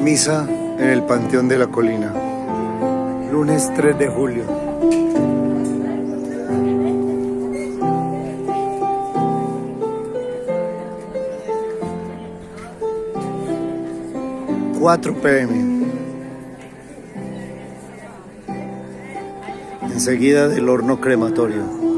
Misa en el Panteón de la Colina. Lunes 3 de julio. Cuatro pm. Enseguida del horno crematorio.